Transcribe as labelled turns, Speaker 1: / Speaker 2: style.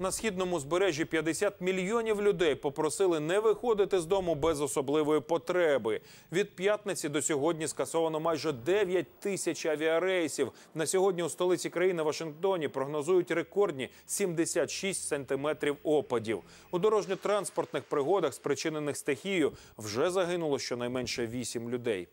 Speaker 1: На східному збережжі 50 мільйонів людей попросили не виходити з дому без особливої потреби. Від п'ятниці до сьогодні скасовано майже 9 тисяч авіарейсів. На сьогодні у столиці країни Вашингтоні прогнозують рекордні 76 сантиметрів опадів. У дорожньо-транспортних пригодах, спричинених стихією, вже загинуло щонайменше 8 людей.